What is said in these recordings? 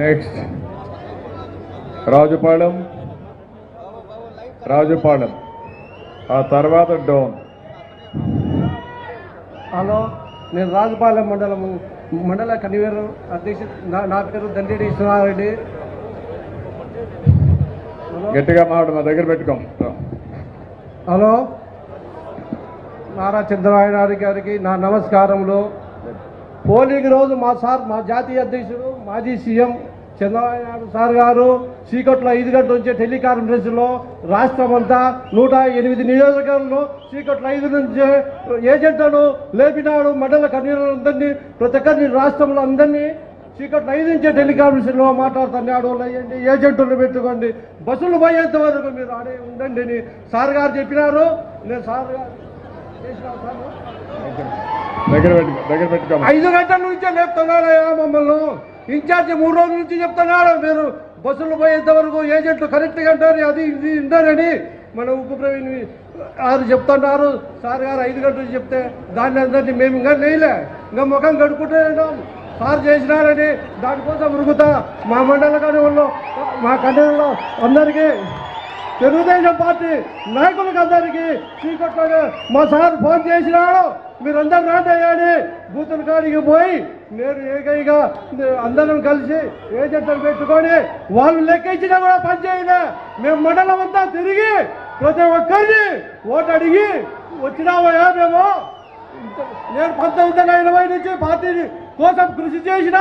Next Rajupalem. Rajupalem. ఆ తర్వాత Dhone. Hello నేను రాజుపాలెం మండలం మండల కన్వీనర్ అధ్యక్షుడు నా పేరు దండేడి విశ్వనాథరెడ్డి గట్టిగా మాట మా దగ్గర పెట్టుకోం. హలో? నారా చంద్రబాబు నాయుడు గారికి నా నమస్కారములు. పోలింగ్ రోజు మా సార్ మా జాతీయ అధ్యక్షుడు మాజీ సీఎం చంద్రబాబు నాయుడు సార్ గారు చీకట్లో ఐదు గంటల నుంచి టెలికాన్ఫరెన్స్లో రాష్ట్రం అంతా నూట ఎనిమిది నియోజకవర్గంలో చీకట్లో ఐదు నుంచి ఏజెంట్లను లేపినాడు మండల కన్వీనర్లందరినీ ప్రతి ఒక్కరిని రాష్ట్రంలో అందరినీ చీకట్లో ఐదు నుంచే టెలికాన్ఫరెన్స్లో మాట్లాడుతున్నాడు. లేయండి ఏజెంట్లు పెట్టుకోండి. బస్సులు పోయేంత వరకు మీరు ఆడే ఉండండి అని సార్ గారు చెప్పినారు. నేను సార్ గారు ఐదు గంటల నుంచే లేపుతున్నారయ్యా మమ్మల్ని. ఇన్ఛార్జి మూడు రోజుల నుంచి చెప్తున్నాడు మీరు బస్సులు పోయేంత వరకు ఏజెంట్లు కరెక్ట్గా అంటారు అది ఇది ఉంటారని మన ఉప్పు ప్రవీణ్ గారు చెప్తున్నారు సార్ గారు ఐదు గంటలు చెప్తే దాన్ని అందరినీ మేము ఇంకా లేలే ఇంకా ముఖం కడుక్కుంటున్నాం సార్ చేసినారని దానికోసం ఉరుగుతా మా మండల వాళ్ళు మా కండలో అందరికీ తెలుగుదేశం పార్టీ నాయకులకు అందరికీ చీకట్లోనే మా సార్ ఫోన్ చేసినాడు. మీరందరూ రాండి బూతుల కాడికి పోయి మీరు ఏకైగా అందరం కలిసి ఏజెంట్లు పెట్టుకొని వాళ్ళు లెక్కించినా కూడా పనిచేయలే మేము మండలం అంతా తిరిగి ప్రతి ఒక్కరిని ఓటు అడిగి వచ్చినామయ్యా మేము. నేను పంతొమ్మిది వందల ఎనభై నుంచి పార్టీ కోసం కృషి చేసిన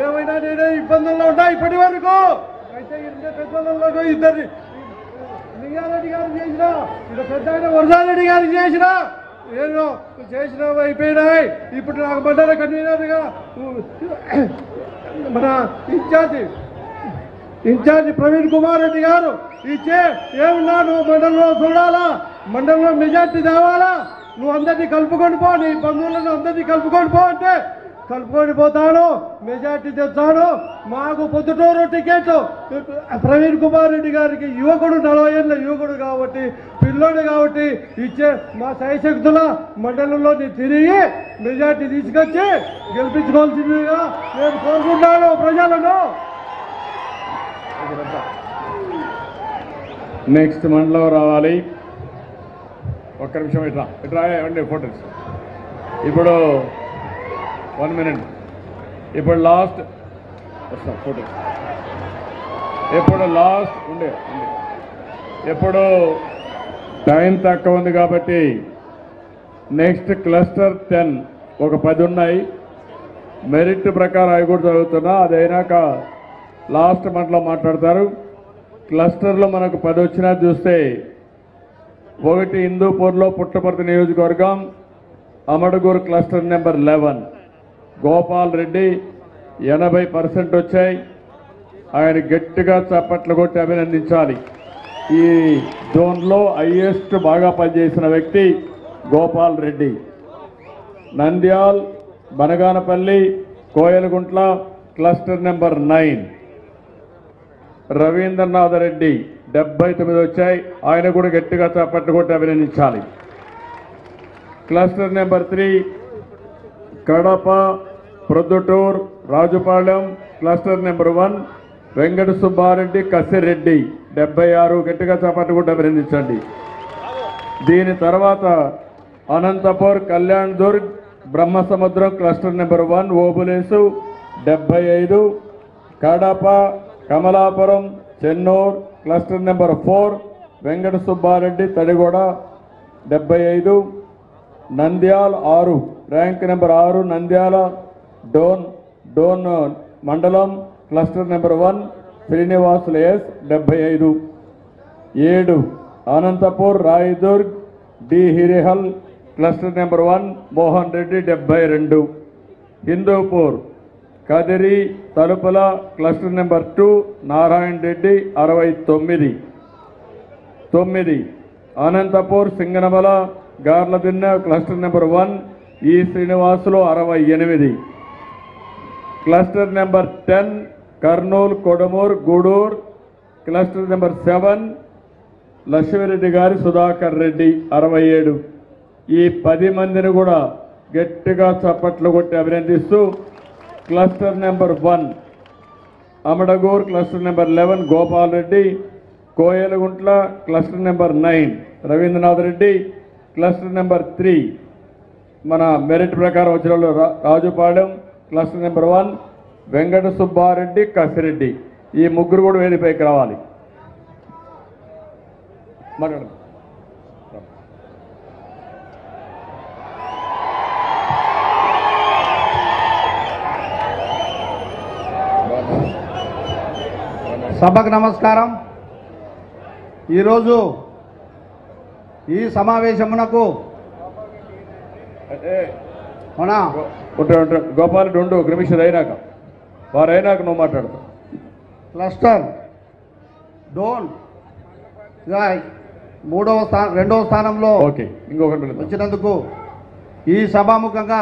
ఏమైనా నేనే ఇబ్బందుల్లో ఉన్నా ఇప్పటి వరకు. అయితే ఇద్దరు పెద్దలలో ఇద్దరు లింగారెడ్డి గారు చేసిన ఇక్కడ పెద్ద వరదారెడ్డి గారు చేసిన నేను చేసిన అయిపోయినాయి ఇప్పుడు నాకు మండల కన్వీనర్గా మన ఇన్ఛార్జి ఇన్ఛార్జి ప్రవీణ్ కుమార్ రెడ్డి గారు ఇచ్చే ఏమున్నా నువ్వు మండలంలో చూడాలా? మండలంలో మెజార్టీ తేవాలా? నువ్వు అందరినీ కలుపుకొని పో నీ బంధువులను అందరినీ కలుపుకొని పో అంటే కలుపుకొని పోతాను మెజార్టీ తెచ్చాను. మాకు పొద్దుటూరు టికెట్. ప్రవీణ్ కుమార్ రెడ్డి గారికి యువకుడు నలభై ఏళ్ళ యువకుడు కాబట్టి పిల్లోడు కాబట్టి ఇచ్చే మా శక్తుల మండలంలో తిరిగి మెజార్టీ తీసుకొచ్చి గెలిపించుకోవాల్సిందిగా నేను కోరుకుంటాను ప్రజలను. నెక్స్ట్ మండలం రావాలి. ఒక్క నిమిషం ఇట్రా ఇట్రా ఇవ్వండి ఫోటోస్. ఇప్పుడు వన్ మినిట్ ఇప్పుడు లాస్ట్ వస్తా ఫోటో ఎప్పుడు లాస్ట్ ఉండే ఉండే. ఎప్పుడు టైం తక్కువ ఉంది కాబట్టి నెక్స్ట్ క్లస్టర్ టెన్ ఒక పది ఉన్నాయి. మెరిట్ ప్రకారం అవి కూడా చదువుతున్నా. అది అయినాక లాస్ట్ మంటలో మాట్లాడతారు. క్లస్టర్లో మనకు పది వచ్చినా చూస్తే ఒకటి హిందూపూర్లో పుట్టపర్తి నియోజకవర్గం Amadagur cluster number eleven Gopal Reddy ఎనభై పర్సెంట్ వచ్చాయి. ఆయన గట్టిగా చప్పట్లు కొట్టి అభినందించాలి. ఈ జోన్లో హైయెస్ట్ బాగా పనిచేసిన వ్యక్తి Gopal Reddy. Nandyal Banaganapalli Koilakuntla cluster number nine. Ravindranath Reddy డెబ్బై తొమ్మిది వచ్చాయి. ఆయన కూడా గట్టిగా చప్పట్లు కొట్టి అభినందించాలి. Cluster number three Kadapa Proddatur Rajupalem cluster number one Venkata Subbareddy Kasireddy. డెబ్బై ఆరు గట్టిగా చప్పట్లు కూడా అభినందించండి. దీని తర్వాత Anantapur Kalyandurg Brahmasamudram cluster number one Obulesu డెబ్బై ఐదు Kadapa Kamalapuram Chennur cluster number four Venkata Subbareddy Thadiguda డెబ్బై ఐదు నంద్యాల ఆరు. ర్యాంక్ నెంబర్ ఆరు నంద్యాల డోన్ డోన్ మండలం cluster number one Srinivasulu S డెబ్బై ఐదు. ఏడు Anantapur Rayadurg D Hirehal cluster number one Mohan Reddy డెబ్బై రెండు. Hindupur Kadiri Talupula cluster number two Narayana Reddy అరవై తొమ్మిది. తొమ్మిది Anantapur Singanamala Garladinne cluster number one ఈ శ్రీనివాసులు అరవై ఎనిమిది. Cluster number ten Kurnool Kodumur Gudur. Cluster number seven Lakshmireddy గారి సుధాకర్ రెడ్డి అరవై ఏడు. ఈ పది మందిని కూడా గట్టిగా చప్పట్లు కొట్టి అభినందిస్తూ cluster number one Amadagur cluster number eleven Gopal Reddy. Koilakuntla cluster number nine Ravindranath Reddy. Cluster number three మన మెరిట్ ప్రకారం వచ్చిన వాళ్ళు రా- Rajupalem cluster number one Venkata Subbareddy Kasireddy. ఈ ముగ్గురు కూడా వేదికపైకి రావాలి. మాట్లాడండి సభకు నమస్కారం. ఈరోజు ఈ సమావేశమునకు గోపాల్ రెండు ఒక నిమిషం అయినాక వారు అయినాక నువ్వు మాట్లాడతావు క్లస్టర్ డోన్. మూడవ స్థా రెండవ స్థానంలో ఓకే ఇంకొకటి. వచ్చినందుకు ఈ సభాముఖంగా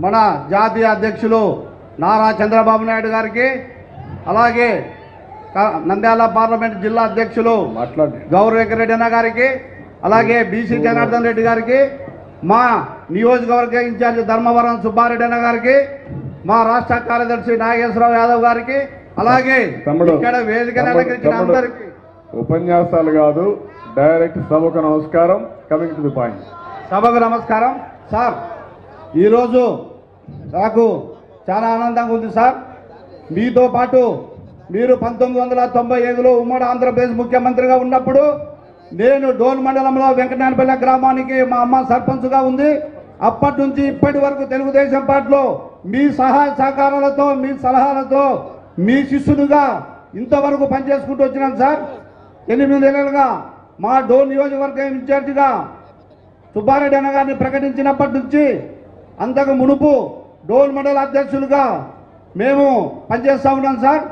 మన జాతీయ అధ్యక్షులు నారా చంద్రబాబు నాయుడు గారికి అలాగే నంద్యాల పార్లమెంట్ జిల్లా అధ్యక్షులు మాట్లాడి గౌరవ వెంకరెడ్డి అన్న గారికి అలాగే బీసీ జనార్దన్ రెడ్డి గారికి మా నియోజకవర్గ ఇన్ఛార్జి ధర్మవరం సుబ్బారెడ్డి అన్న గారికి మా రాష్ట్ర కార్యదర్శి నాగేశ్వరరావు యాదవ్ గారికి అలాగే ఇక్కడ వేదిక అందరికి. ఉపన్యాసాలు కాదు డైరెక్ట్ సభకు నమస్కారం కమింగ్ టు ది పాయింట్. సభకు నమస్కారం. సార్ ఈరోజు నాకు చాలా ఆనందంగా ఉంది సార్. మీతో పాటు మీరు పంతొమ్మిది వందల తొంభై ఐదులో ఉమ్మడి ఆంధ్రప్రదేశ్ ముఖ్యమంత్రిగా ఉన్నప్పుడు నేను డోన్ మండలంలో వెంకటనాయనపల్లి గ్రామానికి మా అమ్మ సర్పంచ్గా ఉంది. అప్పటి నుంచి ఇప్పటి వరకు తెలుగుదేశం పార్టీలో మీ సహాయ సహకారాలతో మీ సలహాలతో మీ శిష్యునిగా ఇంతవరకు పనిచేసుకుంటూ వచ్చినాను సార్. ఎనిమిది నెలలుగా మా డోన్ నియోజకవర్గం ఇన్ఛార్జిగా సుబ్బారెడ్డి అన్న గారిని ప్రకటించినప్పటి నుంచి అంతకు మునుపు డోల్ మండల అధ్యక్షులుగా మేము పనిచేస్తూ ఉన్నాం సార్.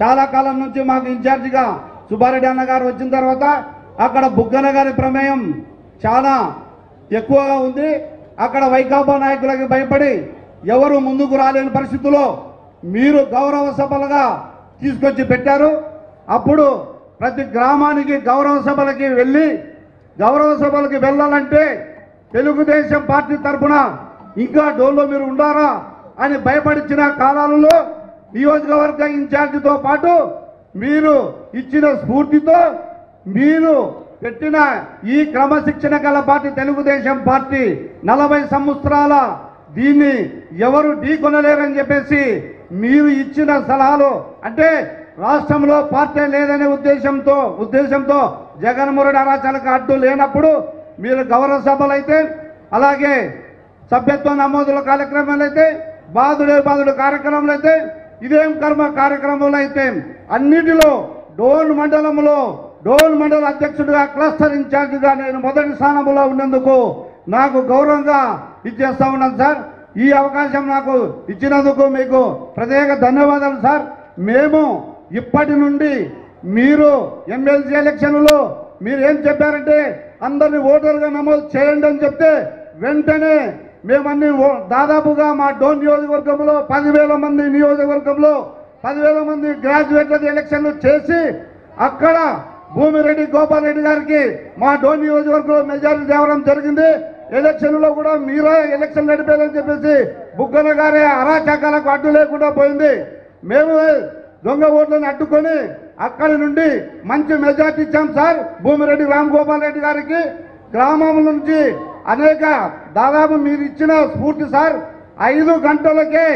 చాలా కాలం నుంచి మాకు ఇన్ఛార్జిగా సుబ్బారెడ్డి అన్న గారు వచ్చిన తర్వాత అక్కడ బుగ్గన గారి ప్రమేయం చాలా ఎక్కువగా ఉంది. అక్కడ వైకాపా నాయకులకి భయపడి ఎవరు ముందుకు రాలేని పరిస్థితుల్లో మీరు గౌరవ సభలుగా తీసుకొచ్చి పెట్టారు. అప్పుడు ప్రతి గ్రామానికి గౌరవ సభలకి వెళ్ళి గౌరవ సభలకి వెళ్ళాలంటే తెలుగుదేశం పార్టీ తరఫున ఇంకా డోల్లో మీరు ఉండారా అని భయపడిచ్చిన కాలాలలో నియోజకవర్గ ఇన్ఛార్జితో పాటు మీరు ఇచ్చిన స్ఫూర్తితో మీరు పెట్టిన ఈ క్రమశిక్షణ గల పార్టీ తెలుగుదేశం పార్టీ నలభై సంవత్సరాల దీన్ని ఎవరు ఢీకొనలేరని చెప్పేసి మీరు ఇచ్చిన సలహాలు అంటే రాష్ట్రంలో పార్టీ లేదనే ఉద్దేశంతో ఉద్దేశంతో జగన్మోహన్ అరాచలకు అడ్డు లేనప్పుడు మీరు గౌరవ సభలు అయితే అలాగే సభ్యత్వ నమోదుల కార్యక్రమాలు అయితే బాధుడే బాధుడు కార్యక్రమాలు అయితే ఇదేం కర్మ కార్యక్రమాలు అయితే అన్నిటిలో డోన్ మండలంలో డోల్ మండల అధ్యక్షుడిగా క్లస్టర్ ఇన్ఛార్జిగా నేను మొదటి స్థానంలో ఉన్నందుకు నాకు గౌరవంగా ఇచ్చేస్తా ఉన్నాను సార్. ఈ అవకాశం నాకు ఇచ్చినందుకు మీకు ప్రత్యేక ధన్యవాదాలు సార్. మేము ఇప్పటి నుండి మీరు ఎమ్మెల్సీ ఎలక్షన్లో మీరు ఏం చెప్పారంటే అందరిని ఓటర్గా నమోదు చేయండి అని చెప్తే వెంటనే మేమన్నీ ఓ- దాదాపుగా మా డోన్ నియోజకవర్గంలో పదివేల మంది నియోజకవర్గంలో పదివేల మంది గ్రాడ్యుయేట్ల ఎలక్షన్లు చేసి అక్కడ భూమిరెడ్డి గోపాల్ రెడ్డి గారికి మా డోన్ నియోజకవర్గంలో మెజారిటీ తేవడం జరిగింది. ఎలక్షన్లో కూడా మీరే ఎలక్షన్ నడిపేదని చెప్పేసి బుగ్గన గారే అరాచకాలకు అడ్డు లేకుండా పోయింది. మేము దొంగ ఓట్లను అడ్డుకొని అక్కడి నుండి మంచి మెజార్టీ ఇచ్చాం సార్ భూమిరెడ్డి రామ్ గోపాల్ రెడ్డి గారికి. గ్రామం నుంచి అనేక దాదాపు మీరు ఇచ్చిన స్ఫూర్తి సార్. ఐదు గంటలకే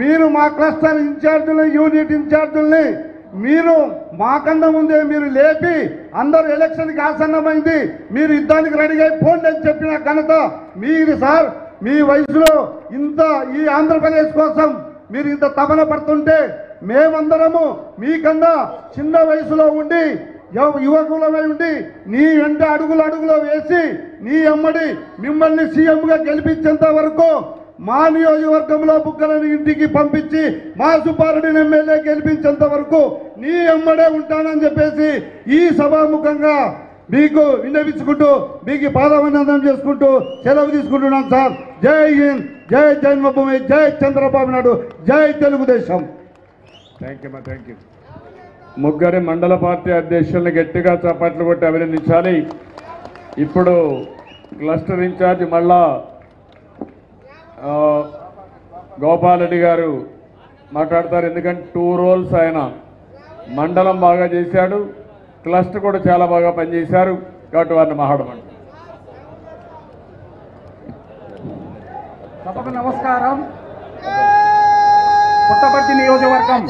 మీరు మా క్లస్టర్ ఇన్ఛార్జీలు యూనిట్ ఇన్ఛార్జీల్ని మీరు మాకన్నా ముందే మీరు లేపి అందరు ఎలక్షన్కి ఆసన్నమైంది. మీరు యుద్ధానికి రెడీగా పోండి అని చెప్పిన ఘనత మీరు సార్. మీ వయసులో ఇంత ఈ ఆంధ్రప్రదేశ్ కోసం మీరు ఇంత తపన పడుతుంటే మేమందరము మీకన్నా చిన్న వయసులో ఉండి యవ- యువకులమై ఉండి నీ వెంట అడుగులు అడుగులో వేసి నీ అమ్మడి మిమ్మల్ని సీఎంగా గెలిపించేంత వరకు మా నియోజకవర్గంలో బుక్కలని ఇంటికి పంపించి మా సుబ్బారెడ్డిని ఎమ్మెల్యే గెలిపించేంత వరకు నీ ఎమ్మడే ఉంటానని చెప్పేసి ఈ సభాముఖంగా మీకు విన్నవించుకుంటూ మీకు పాదవందనం చేసుకుంటూ సెలవు తీసుకుంటున్నాను సార్. జై హింద్ జై జన్మభూమి జై చంద్రబాబు నాయుడు జై తెలుగుదేశం. థ్యాంక్ యూ మా థ్యాంక్ యూ ముగ్గురి మండల పార్టీ అధ్యక్షుల్ని గట్టిగా చప్పట్లు కొట్టి అభినందించాలి. ఇప్పుడు క్లస్టర్ ఇన్ఛార్జ్ మళ్ళా గోపాలరెడ్డి గోపాల్ రెడ్డి గారు మాట్లాడతారు. ఎందుకంటే టూ రోల్స్ ఆయన మండలం బాగా చేశాడు. క్లస్టర్ కూడా చాలా బాగా పనిచేశారు. కాబట్టి వారిని మహాడమండి సభకు నమస్కారం. పుట్టపర్తి నియోజకవర్గం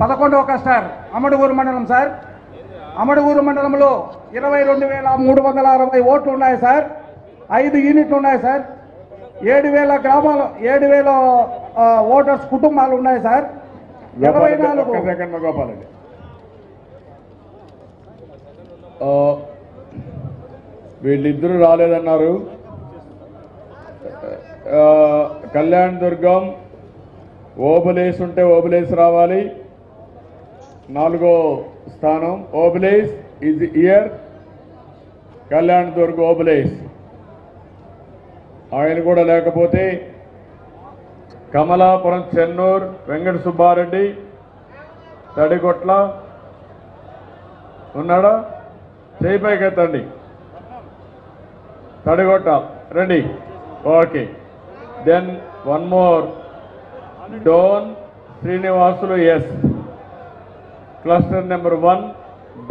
పదకొండవ కస్టర్ అమడుగూరు మండలం సార్. అమడుగూరు మండలంలో ఇరవై రెండు వేల మూడు వందల అరవై ఓట్లు ఉన్నాయి సార్. ఐదు యూనిట్లు ఉన్నాయి సార్. ఏడు వేల గ్రామాలు ఏడు వేల ఓటర్స్ కుటుంబాలు ఉన్నాయి సార్. ఇరవై నాలుగు. గోపాలండి వీళ్ళిద్దరూ రాలేదన్నారు. కళ్యాణ్ దుర్గం ఓబులేస్ ఉంటే ఓబులేస్ రావాలి. నాలుగో స్థానం ఓబులేస్ ఇజ్ ఇయర్ కళ్యాణ్ దుర్గ్ ఓబులేస్. ఆయన కూడా లేకపోతే కమలాపురం చెన్నూర్ వెంకట సుబ్బారెడ్డి తడిగొట్ల ఉన్నాడా? చేయిపైకెత్తండి తడిగొట్ట రండి. Okay. Then one more Done Srinivasulu S cluster number one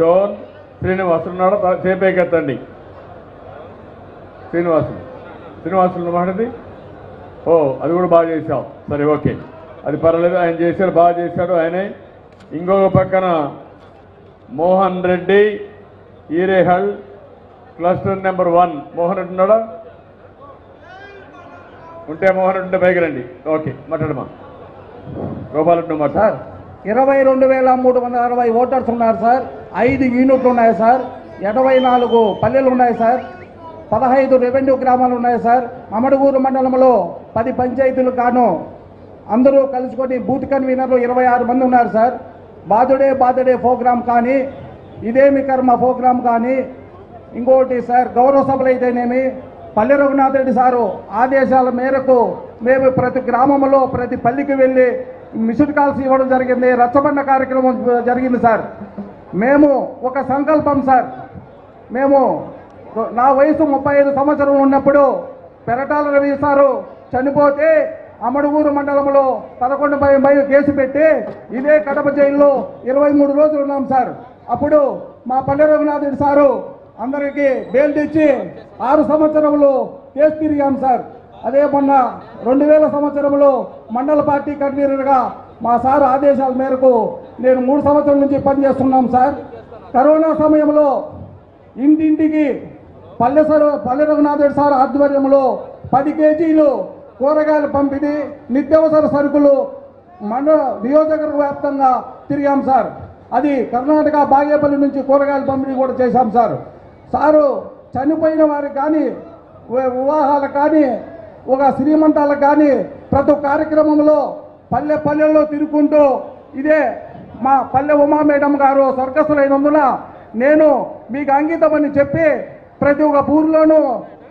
Done Srinivasulu ఉన్నాడా? చేపేకెత్తండి శ్రీనివాసులు శ్రీనివాసులు మాట్లాడింది ఓ అది కూడా బాగా చేశావు. సరే ఓకే. అది పర్వాలేదు ఆయన చేశాడు బాగా చేశాడు ఆయనే. ఇంకొక పక్కన Mohan Reddy Hirehal cluster number one. Mohan Reddy ఉన్నాడా? ఉంటే మోహన్ రెడ్డి ఉంటే పైకి రండి. ఓకే మాట్లాడమా? గోపాలరెడ్డి నువ్వు సార్? ఇరవై రెండు వేల మూడు వందల అరవై ఓటర్స్ ఉన్నారు సార్. ఐదు యూనిట్లు ఉన్నాయి సార్. ఎనభై నాలుగు పల్లెలు ఉన్నాయి సార్. పదహైదు రెవెన్యూ గ్రామాలు ఉన్నాయి సార్. అమడుగూరు మండలంలో పది పంచాయతీలు కాను అందరూ కలుసుకొని బూత్ కన్వీనర్లు ఇరవై ఆరు మంది ఉన్నారు సార్. బాధుడే బాధుడే ప్రోగ్రాం కానీ ఇదేమి కర్మ ప్రోగ్రాం కానీ. ఇంకోటి సార్ గౌరవ సభలు అయితేనేమి పల్లె రఘునాథ్ రెడ్డి సారు ఆదేశాల మేరకు మేము ప్రతి గ్రామంలో ప్రతి పల్లికి వెళ్ళి మిషన్ కాల్స్ ఇవ్వడం జరిగింది. రచ్చబండ కార్యక్రమం జరిగింది సార్. మేము ఒక సంకల్పం సార్. మేము నా వయసు ముప్పై ఐదు సంవత్సరం ఉన్నప్పుడు పెరటాల రవి సారు చనిపోతే అమడుగూరు మండలంలో పదకొండు పై పై కేసు పెట్టి ఇదే కడప జైల్లో ఇరవై మూడు రోజులు ఉన్నాం సార్. అప్పుడు మా పల్లె రఘునాథ్ రెడ్డి సారు అందరికీ బెయిల్ తెచ్చి ఆరు సంవత్సరంలో కేసు తిరిగాం సార్. అదే మొన్న రెండు వేల సంవత్సరంలో మండల పార్టీ కన్వీనర్గా మా సార్ ఆదేశాల మేరకు నేను మూడు సంవత్సరాల నుంచి పనిచేస్తున్నాం సార్. కరోనా సమయంలో ఇంటింటికి పల్లె సరు పల్లె రఘునాథుడు సార్ ఆధ్వర్యంలో పది కేజీలు కూరగాయల పంపిణీ నిత్యావసర సరుకులు మండల నియోజకవర్గ వ్యాప్తంగా తిరిగాం సార్. అది కర్ణాటక బాగేపల్లి నుంచి కూరగాయల పంపిణీ కూడా చేశాం సార్. సారు చనిపోయిన వారికి కానీ వివాహాలకు కానీ ఒక శ్రీమంతాలకు కానీ ప్రతి కార్యక్రమంలో పల్లె పల్లెల్లో తిరుగుకుంటూ ఇదే మా పల్లె ఉమా మేడం గారు స్వర్గస్థులైనందున నేను మీకు అంకితమని చెప్పి ప్రతి ఒక్క ఊర్లోనూ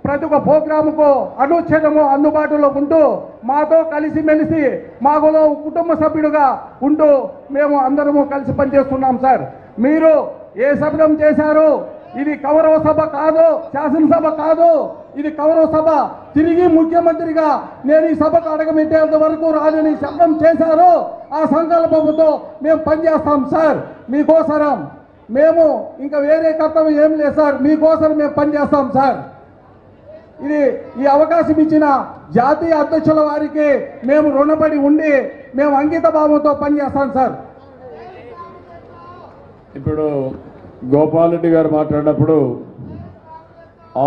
ప్రతి ఒక్క ప్రోగ్రాముకు అనుచ్ఛేదము అందుబాటులో ఉంటూ మాతో కలిసిమెలిసి మాకులో కుటుంబ సభ్యుడుగా ఉంటూ మేము అందరము కలిసి పనిచేస్తున్నాం సార్. మీరు ఏ శబ్దం చేశారు ఇది కౌరవ సభ కాదు శాసనసభ కాదు ఇది కౌరవ సభ. తిరిగి ముఖ్యమంత్రిగా నేను ఈ సభకు అడగమెట్టేంత వరకు రాదని శబ్దం చేశారు ఆ సంకల్పంతో మేము పనిచేస్తాం సార్. మీకోసరం. మేము ఇంకా వేరే కర్తవ్యం ఏం లేదు సార్. మీకోసం మేము పనిచేస్తాం సార్. ఇది ఈ అవకాశం ఇచ్చిన జాతీయ అధ్యక్షుల వారికి మేము రుణపడి ఉండి మేము అంకిత భావంతో పనిచేస్తాం సార్. ఇప్పుడు గోపాలరెడ్డి గారు మాట్లాడినప్పుడు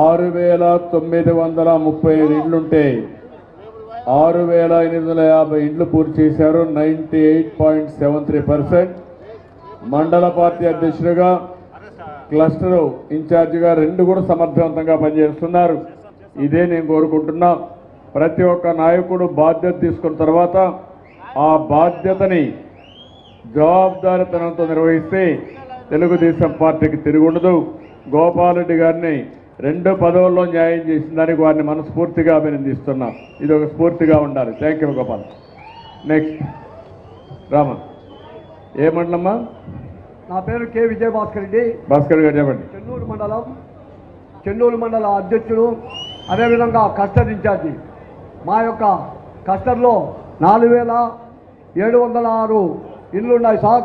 ఆరు వేల తొమ్మిది వందల ముప్పై ఐదు ఇండ్లుంటే ఆరు వేల ఎనిమిది వందల యాభై ఇండ్లు పూర్తి చేశారు. Ninety eight point seven three percent. మండల పార్టీ అధ్యక్షుడిగా క్లస్టర్ ఇన్ఛార్జిగా రెండు కూడా సమర్థవంతంగా పనిచేస్తున్నారు. ఇదే నేను కోరుకుంటున్నా. ప్రతి ఒక్క నాయకుడు బాధ్యత తీసుకున్న తర్వాత ఆ బాధ్యతని జవాబుదారితనంతో నిర్వహిస్తే తెలుగుదేశం పార్టీకి తిరుగుండదు. గోపాలరెడ్డి గారిని రెండు పదవుల్లో న్యాయం చేసిన దానికి వారిని మనస్ఫూర్తిగా అభినందిస్తున్నా. ఇది ఒక స్ఫూర్తిగా ఉండాలి. Thank you Gopal. Next Rama ఏ మండలమ్మా? నా పేరు కె విజయభాస్కర్ రెడ్డి. భాస్కర్ గారు చెప్పండి. చెన్నూరు మండలం. చెన్నూరు మండల అధ్యక్షుడు అదేవిధంగా కస్టర్ ఇన్ఛార్జి. మా యొక్క కస్టర్లో నాలుగు వేల ఏడు వందల ఆరు ఇండ్లు ఉన్నాయి సార్.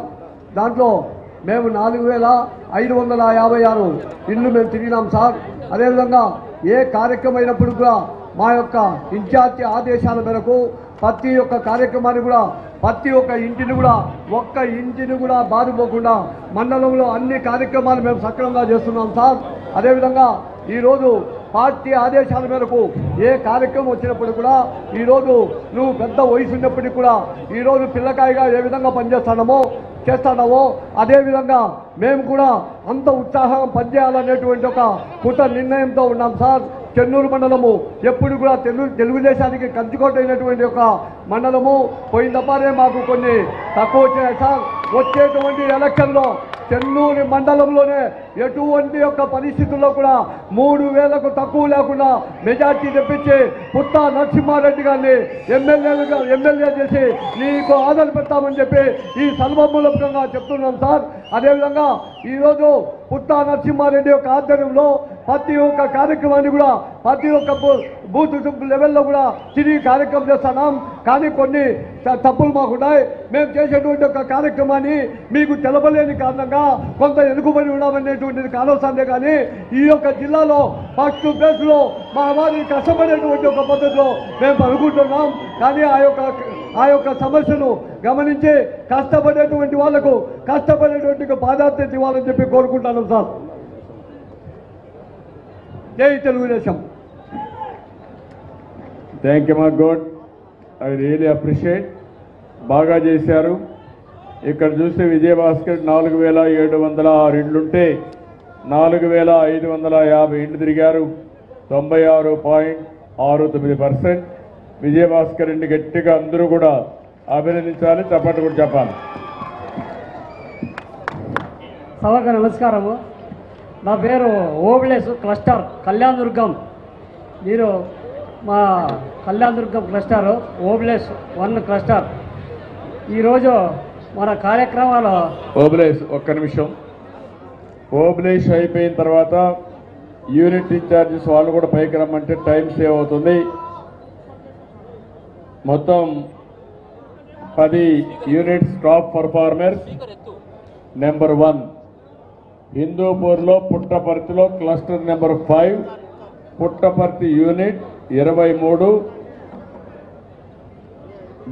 దాంట్లో మేము నాలుగు వేల ఐదు వందల యాభై ఆరు ఇండ్లు మేము తిరిగినాం సార్. అదేవిధంగా ఏ కార్యక్రమం అయినప్పుడు కూడా మా యొక్క ఇన్ఛార్జి ఆదేశాల మేరకు ప్రతి ఒక్క కార్యక్రమాన్ని కూడా ప్రతి ఒక్క ఇంటిని కూడా ఒక్క ఇంటిని కూడా బాధిపోకుండా మండలంలో అన్ని కార్యక్రమాలు మేము సక్రమంగా చేస్తున్నాం సార్. అదేవిధంగా ఈరోజు పార్టీ ఆదేశాల మేరకు ఏ కార్యక్రమం వచ్చినప్పుడు కూడా ఈరోజు నువ్వు పెద్ద వయసు ఉన్నప్పటికీ కూడా ఈరోజు పిల్లకాయగా ఏ విధంగా పనిచేస్తున్నామో చేస్తున్నామో అదేవిధంగా మేము కూడా అంత ఉత్సాహం పనిచేయాలనేటువంటి ఒక కుట నిర్ణయంతో ఉన్నాం సార్. చెన్నూరు మండలము ఎప్పుడు కూడా తెలుగు తెలుగుదేశానికి కంచుకోటైనటువంటి ఒక మండలము. పోయిన మాకు కొన్ని తక్కువ వచ్చాయి సార్ వచ్చేటువంటి ఎలక్షన్లో చెన్నూరు మండలంలోనే ఎటువంటి యొక్క పరిస్థితుల్లో కూడా మూడు వేలకు తక్కువ లేకుండా మెజార్టీ తెప్పించి పుట్టా నరసింహారెడ్డి గారిని ఎమ్మెల్యేలుగా ఎమ్మెల్యే చేసి నీకు ఆదరణ పెడతామని చెప్పి ఈ సర్వమూలకంగా చెప్తున్నాం సార్. అదేవిధంగా ఈరోజు పుట్టా నరసింహారెడ్డి యొక్క ఆధ్వర్యంలో ప్రతి ఒక్క కార్యక్రమాన్ని కూడా ప్రతి ఒక్క బూ- బూత్ లెవెల్లో కూడా తిరిగి కార్యక్రమం చేస్తున్నాం. కానీ కొన్ని తప్పులు మాకున్నాయి మేము చేసేటువంటి ఒక కార్యక్రమాన్ని మీకు తెలపలేని కారణంగా కొంత వెనుకబడి ఉన్నామనేటువంటిది కానవసందే కానీ ఈ యొక్క జిల్లాలో ఫస్ట్ ప్లేస్లో మా వారి కష్టపడేటువంటి ఒక పద్ధతిలో మేము అనుకుంటున్నాం కానీ ఆ యొక్క ఆ యొక్క సమస్యను గమనించి కష్టపడేటువంటి వాళ్ళకు కష్టపడేటువంటి ప్రాధాన్యత ఇవ్వాలని చెప్పి కోరుకుంటాను సార్. జై తెలుగుదేశం. థ్యాంక్ యూ మా గోడ్ ఐ రియలీ అప్రిషియేట్ బాగా చేశారు. ఇక్కడ చూస్తే విజయభాస్కర్ నాలుగు వేల ఏడు వందల ఆరు ఇండ్లుంటే నాలుగు వేల ఐదు వందల యాభై ఇండ్లు తిరిగారు. తొంభై ఆరు పాయింట్ ఆరు తొమ్మిది పర్సెంట్. విజయభాస్కర్ ఇంటి గట్టిగా అందరూ కూడా అభినందించాలి. చప్పట్లు కూడా చెప్పాలి. సభకు నమస్కారము. నా పేరు ఓబిలేసు క్లస్టర్ కళ్యాణ్ దుర్గం. మీరు మా Kalyandurgam cluster Obules one cluster. ఈరోజు మన కార్యక్రమాలు. ఓబులేష్ ఒక్క నిమిషం. ఓబులేష్ అయిపోయిన తర్వాత యూనిట్ ఇన్ఛార్జెస్ వాళ్ళు కూడా పైకి రమ్మంటే టైం సేవ్ అవుతుంది. మొత్తం పది units top performers. Number one. హిందూపూర్లో పుట్టపర్తిలో cluster number five. Puttaparthi unit ఇరవై మూడు.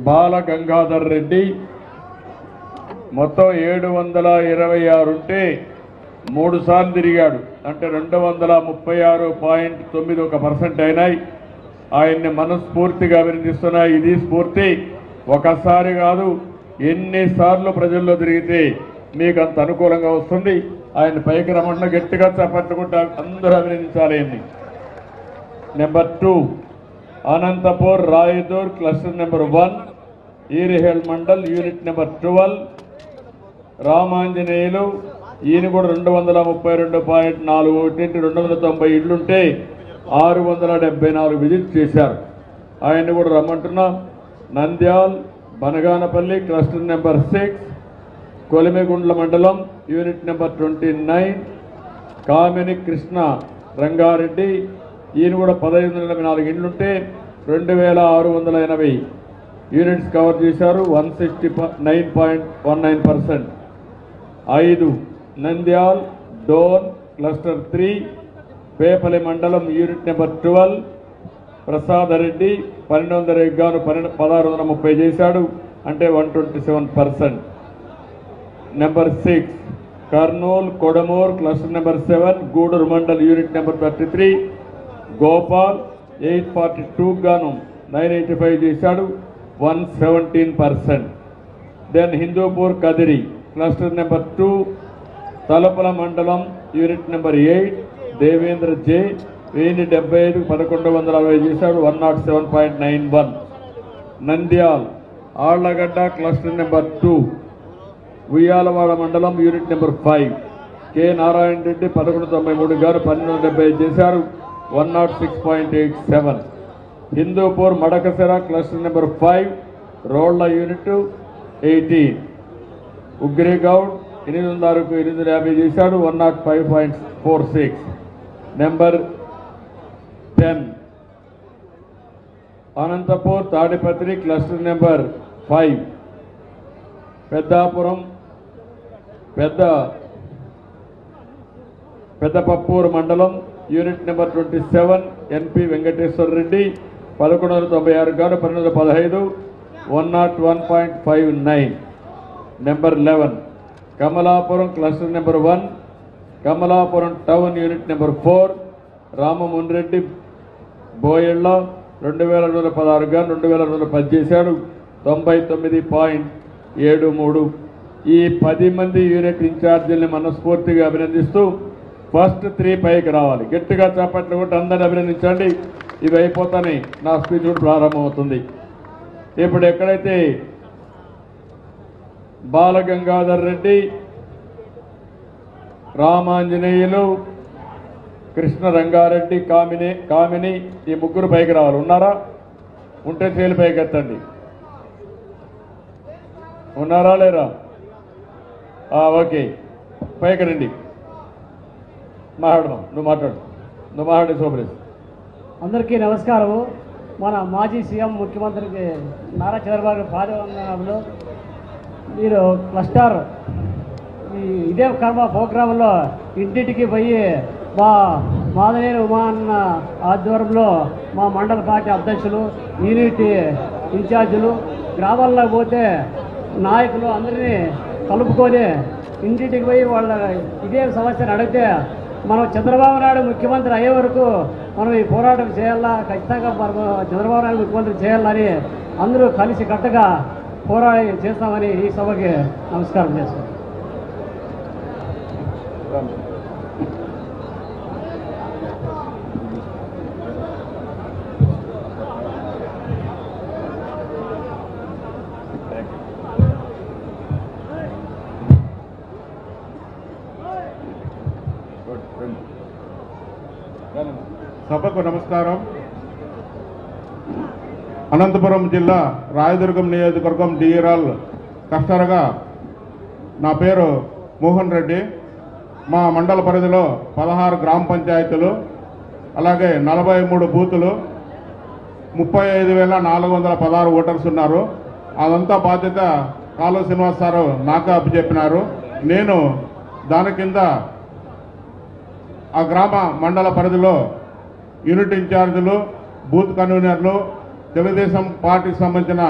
బాల గంగాధర్ రెడ్డి మొత్తం ఏడు వందల ఇరవై ఆరు ఉంటే మూడు సార్లు తిరిగాడు. అంటే రెండు వందల ముప్పై ఆరు పాయింట్ తొమ్మిది ఒక పర్సెంట్ అయినాయి. ఆయన్ని మనస్ఫూర్తిగా అభినందిస్తున్నాయి ఇది స్ఫూర్తి. ఒకసారి కాదు ఎన్నిసార్లు ప్రజల్లో తిరిగితే మీకు అంత అనుకూలంగా వస్తుంది. ఆయన పైకి రమ్మన్న గట్టిగా చేపట్టుకుంటా అందరూ అభినందించాలి ఆయన్ని. Number two Anantapur Rayadurg cluster number one Hirehal mandal unit number twelve Ramanjaneyulu ఈయన కూడా రెండు వందల ముప్పై రెండు పాయింట్ నాలుగు ఒకటి రెండు వందల తొంభై ఇళ్ళుంటే ఆరు వందల డెబ్బై నాలుగు విజిట్ చేశారు. ఆయన్ని కూడా రమ్మంటున్నాం. Nandyal Banaganapalli cluster number six Kolimigundla మండలం unit number twenty nine Kamini Krishna Rangareddy ఈయన కూడా పదహైదు వందల ఎనభై నాలుగు ఇండ్లుంటే రెండు వేల ఆరు వందల ఎనభై యూనిట్స్ కవర్ చేశారు. One sixty nine point one nine percent. ఐదు నంద్యాల్ డోన్ క్లస్టర్ త్రీ పేపలి మండలం unit number twelve. Prasad Reddy పన్నెండు వందల ఎగ్గాను పన్నెండు పదహారు వందల ముప్పై చేశాడు. అంటే one twenty seven percent. Number six Kurnool Kodumur cluster number seven Gudur mandal unit number thirty three. Gopal eight forty two గాను నైన్ ఎయిటీ ఫైవ్ చేశాడు. One seventeen percent. Then Hindupur Kadiri. Cluster number two Talupula మండలం unit number eight Devendra J వెయ్యి డెబ్బై ఐదు పదకొండు వందల అరవై చేశాడు one not seven point nine one. Nandyal Allagadda cluster number two Uyyalawada మండలం unit number five. K. Narayana Reddy పదకొండు తొంభై మూడు గారు పన్నెండు వందల డెబ్బై ఐదు చేశారు one not six point eight seven. Hindupur Madakasira cluster number five Rolla unit eighteen. Ugregowd ఎనిమిది వందలకు అరకు ఎనిమిది వందల యాభై చేశాడు. One not five point four six number ten Anantapur Tadipatri cluster number five Peddapuram పెద్ద పెద్దపప్పూరు మండలం unit number twenty seven NP Venkateswara Reddy. పదకొండు వందల తొంభై ఆరు గాను పన్నెండు వందల పదహైదు. One naught one point five nine number eleven. Kamalapuram cluster number one Kamalapuram town unit number four Ramamohan Reddy Boyalla రెండు వేల రెండు వందల పదహారుగా రెండు వేల రెండు వందల పది చేశాడు తొంభై తొమ్మిది పాయింట్ ఏడు మూడు. ఈ పది మంది యూనిట్ ఇన్ఛార్జీల్ని మనస్ఫూర్తిగా అభినందిస్తూ ఫస్ట్ త్రీ పైకి రావాలి. గట్టిగా చేపట్లు కూడా అందరిని అభినందించండి. ఇవి అయిపోతానే. నా స్పీచ్ కూడా ప్రారంభమవుతుంది. ఇప్పుడు ఎక్కడైతే బాలగంగాధర్ రెడ్డి రామాంజనేయులు కృష్ణ రంగారెడ్డి కామిని కామిని ఈ ముగ్గురు పైకి రావాలి. ఉన్నారా? ఉంటే చేలు పైకి ఎత్తండి. ఉన్నారా లేరా? ఓకే. పైకి రండి. మాట్లాడదాం. నువ్వు మాట్లాడు. నువ్వు మాట్లాడి శోభరేష్ అందరికీ నమస్కారము. మన మాజీ సీఎం ముఖ్యమంత్రికి నారా చంద్రబాబు పాదవందనంలో. మీరు క్లస్టర్. ఈ ఇదే కర్మ ప్రోగ్రాంలో ఇంటింటికి పోయి మా మాదనేరు ఉమా అన్న ఆధ్వర్యంలో మా మండల పార్టీ అధ్యక్షులు యూనిట్ ఇన్ఛార్జీలు గ్రామాల్లో పోతే నాయకులు అందరినీ కలుపుకొని ఇంటింటికి పోయి వాళ్ళ ఇదే సమస్యను అడిగితే మనం చంద్రబాబు నాయుడు ముఖ్యమంత్రి అయ్యే వరకు మనం ఈ పోరాటం చేయాలా? ఖచ్చితంగా మనం చంద్రబాబు నాయుడు ముఖ్యమంత్రి చేయాలని అందరూ కలిసి కట్టగా పోరాడి చేస్తామని ఈ సభకి నమస్కారం చేస్తాం సభకు నమస్కారం అనంతపురం జిల్లా రాయదుర్గం నియోజకవర్గం డిఆర్ఎల్ కస్టర్గా నా పేరు మోహన్ రెడ్డి. మా మండల పరిధిలో పదహారు గ్రామ పంచాయతీలు అలాగే నలభై మూడు బూతులు ముప్పై ఐదు వేల నాలుగు వందల పదహారు ఓటర్స్ ఉన్నారు. అదంతా బాధ్యత కాలు శ్రీనివాస్ సారు నాకు అప్పచెప్పినారు. నేను దాని కింద ఆ గ్రామ మండల పరిధిలో యూనిట్ ఇన్ఛార్జీలు బూత్ కన్వీనర్లు తెలుగుదేశం పార్టీకి సంబంధించిన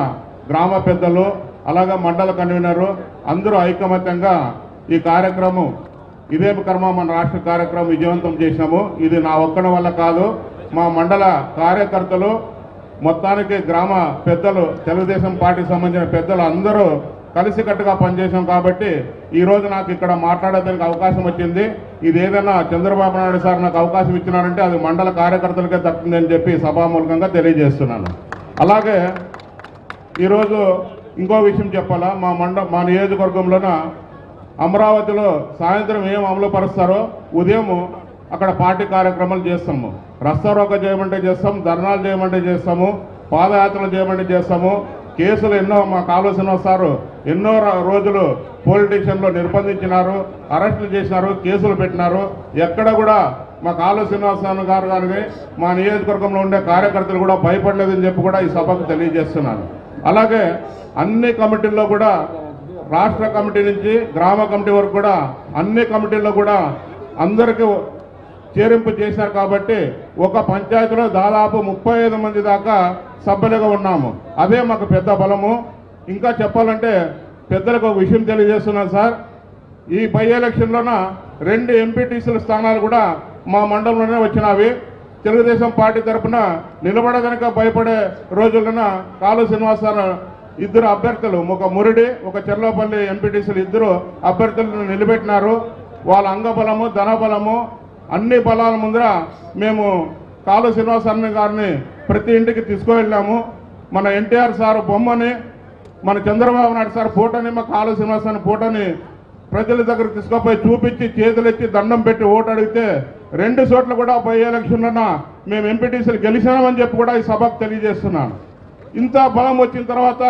గ్రామ పెద్దలు అలాగే మండల కన్వీనరు అందరూ ఐకమత్యంగా ఈ కార్యక్రమం ఇదే కర్మ మన రాష్ట్ర కార్యక్రమం విజయవంతం చేసినాము ఇది నా ఒక్కడి వల్ల కాదు. మా మండల కార్యకర్తలు మొత్తానికి గ్రామ పెద్దలు తెలుగుదేశం పార్టీకి సంబంధించిన పెద్దలు అందరూ కలిసికట్టుగా పనిచేసాం కాబట్టి ఈ రోజు నాకు ఇక్కడ మాట్లాడడానికి అవకాశం వచ్చింది. ఇది ఏదైనా చంద్రబాబు నాయుడు సార్ నాకు అవకాశం ఇచ్చినారంటే అది మండల కార్యకర్తలకే తప్పిందని చెప్పి సభామూలకంగా తెలియజేస్తున్నాను. అలాగే ఈరోజు ఇంకో విషయం చెప్పాలా? మా మండ మా నియోజకవర్గంలోన అమరావతిలో సాయంత్రం ఏం అమలు పరుస్తారో ఉదయం అక్కడ పార్టీ కార్యక్రమాలు చేస్తాము. రస్తారోక చేయమంటే చేస్తాం ధర్నాలు చేయమంటే చేస్తాము పాదయాత్రలు చేయమంటే చేస్తాము. కేసులు ఎన్నో మాకు ఆలోచన వస్తారు. ఎన్నో రోజులు పోలీస్ స్టేషన్లో నిర్బంధించినారు అరెస్టులు చేసినారు కేసులు పెట్టినారు. ఎక్కడ కూడా మా కాలువ శ్రీనివాసరావు గారు కానీ మా నియోజకవర్గంలో ఉండే కార్యకర్తలు కూడా భయపడలేదని చెప్పి కూడా ఈ సభకు తెలియజేస్తున్నాను. అలాగే అన్ని కమిటీల్లో కూడా రాష్ట్ర కమిటీ నుంచి గ్రామ కమిటీ వరకు కూడా అన్ని కమిటీల్లో కూడా అందరికీ చేరింపు చేశారు కాబట్టి ఒక పంచాయతీలో దాదాపు ముప్పై ఐదు మంది దాకా సభ్యులుగా ఉన్నాము. అదే మాకు పెద్ద బలము. ఇంకా చెప్పాలంటే పెద్దలకు ఒక విషయం తెలియజేస్తున్నాను సార్. ఈ బై ఎలక్షన్లోన రెండు ఎంపీటీసీల స్థానాలు కూడా మా మండలంలోనే వచ్చినవి. తెలుగుదేశం పార్టీ తరఫున నిలబడగనక భయపడే రోజుల్లోన కాలు శ్రీనివాసరావు ఇద్దరు అభ్యర్థులు ఒక మురిడి ఒక చెర్లోపల్లి ఎంపీటీసీలు ఇద్దరు అభ్యర్థులను నిలబెట్టినారు. వాళ్ళ అంగబలము ధనబలము అన్ని బలాల ముందర మేము కాలు శ్రీనివాసరావు గారిని ప్రతి ఇంటికి తీసుకువెళ్ళాము. మన ఎన్టీఆర్ సార్ బొమ్మని మన చంద్రబాబు నాయుడు సార్ ఫోటోని మా కాలు శ్రీనివాసరావు ఫోటోని ప్రజల దగ్గర తీసుకుపోయి చూపించి చేతులెత్తి దండం పెట్టి ఓటు అడిగితే రెండు చోట్ల కూడా బై ఎలక్షన్లన్న మేము ఎంపీటీసీలు గెలిచామని చెప్పి కూడా ఈ సభకు తెలియజేస్తున్నాను. ఇంత బలం వచ్చిన తర్వాత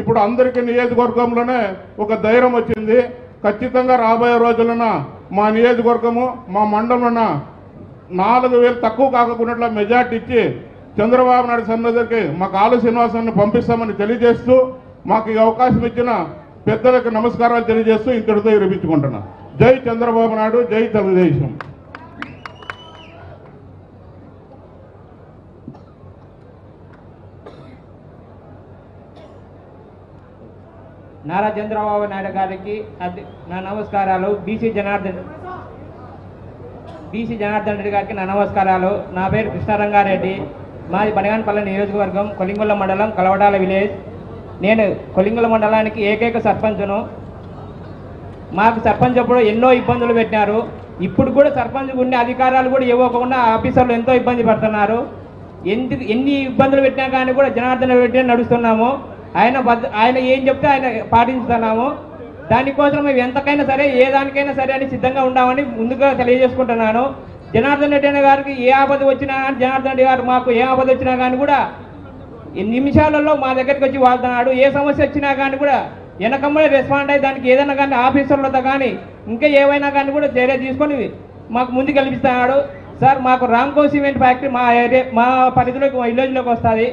ఇప్పుడు అందరికీ నియోజకవర్గంలోనే ఒక ధైర్యం వచ్చింది. ఖచ్చితంగా రాబోయే రోజులన మా నియోజకవర్గము మా మండలంలోన నాలుగు వేలు తక్కువ కాకుండా మెజార్టీ ఇచ్చి చంద్రబాబు నాయుడు సన్నదికి మాకు ఆలు శ్రీనివాసాన్ని పంపిస్తామని తెలియజేస్తూ మాకు ఈ అవకాశం ఇచ్చిన పెద్దలకు నమస్కారాలు తెలియజేస్తూ ఇంతటితో విరమించుకుంటున్నా. జై చంద్రబాబు నాయుడు జై తెలుగుదేశం. నారా చంద్రబాబు నాయుడు గారికి నా నమస్కారాలు. బీసీ జనార్దన్ బీసీ జనార్దన్ రెడ్డి గారికి నా నమస్కారాలు. నా పేరు కృష్ణారంగారెడ్డి. మాది బనగానపల్లి నియోజకవర్గం కొలింగుల మండలం కలవడాల విలేజ్. నేను కొలింగుల మండలానికి ఏకైక సర్పంచును. మాకు సర్పంచ్ అప్పుడు ఎన్నో ఇబ్బందులు పెట్టినారు. ఇప్పుడు కూడా సర్పంచ్ ఉండే అధికారాలు కూడా ఇవ్వకుండా ఆఫీసర్లు ఎంతో ఇబ్బంది పడుతున్నారు. ఎందుకు ఎన్ని ఇబ్బందులు పెట్టినా కానీ కూడా జనార్దన్ రెడ్డి నడుస్తున్నాము. ఆయన బద్ద- ఆయన ఏం చెప్తే ఆయన పాటిస్తున్నాము దానికోసం మేము ఎంతకైనా సరే ఏ దానికైనా సరే అని సిద్ధంగా ఉన్నామని ముందుగా తెలియజేసుకుంటున్నాను. జనార్దన్ రెడ్డి అనే గారికి ఏ ఆపద వచ్చినా కానీ జనార్దన్ రెడ్డి గారు మాకు ఏ ఆపద వచ్చినా కానీ కూడా నిమిషాలలో మా దగ్గరికి వచ్చి వాళ్తున్నాడు. ఏ సమస్య వచ్చినా కానీ కూడా వెనకమ్మడే రెస్పాండ్ అయ్యి దానికి ఏదైనా కానీ ఆఫీసర్లతో కానీ ఇంకా ఏవైనా కానీ కూడా చర్య తీసుకొని మాకు ముందు కల్పిస్తున్నాడు. సార్ మాకు రామ్కో సిమెంట్ ఫ్యాక్టరీ మా ఏరియా మా పరిధిలోకి మా విలేజ్లోకి వస్తుంది.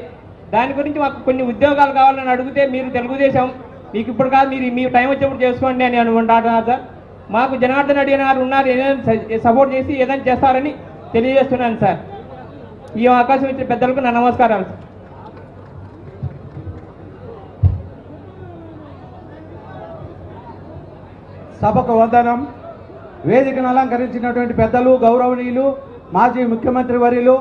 దాని గురించి మాకు కొన్ని ఉద్యోగాలు కావాలని అడిగితే మీరు తెలుగుదేశం మీకు ఇప్పుడు కాదు మీరు మీ టైం వచ్చేప్పుడు చేసుకోండి అని అనుకుంటారు సార్. మాకు జనార్దన్ రెడ్డి గారు ఉన్నారు ఏదైనా సపోర్ట్ చేసి ఏదైనా చేస్తారని తెలియజేస్తున్నాను సార్. ఈ అవకాశం ఇచ్చిన పెద్దలకు నా నమస్కారాలు సార్. సభకు వందనం. వేదికను అలంకరించినటువంటి పెద్దలు గౌరవనీయులు మాజీ ముఖ్యమంత్రి వర్యులు